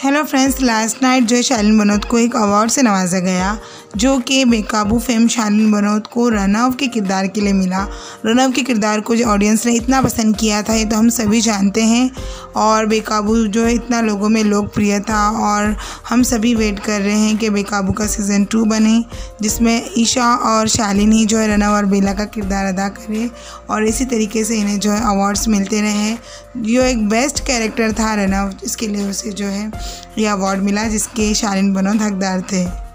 Hello friends last night जो है शालीन बनोद को एक अवार्ड से नवाजा गया, जो कि बेकाबू फेम शालीन बनोद को रनव के किरदार के लिए मिला। रनव के किरदार को जो ऑडियंस ने इतना पसंद किया था, ये तो हम सभी जानते हैं, और बेकाबू जो है इतना लोगों में लोकप्रिय था, और हम सभी वेट कर रहे हैं कि बेकाबू का सीज़न टू बने, जिसमें ईशा और शालीन ही जो है रनव और बेला का किरदार अदा करे, और इसी तरीके से इन्हें जो है अवार्ड्स मिलते रहे। जो एक बेस्ट कैरेक्टर था रनव इसके लिए उसे जो है ये अवार्ड मिला जिसके शालीन बनो हकदार थे।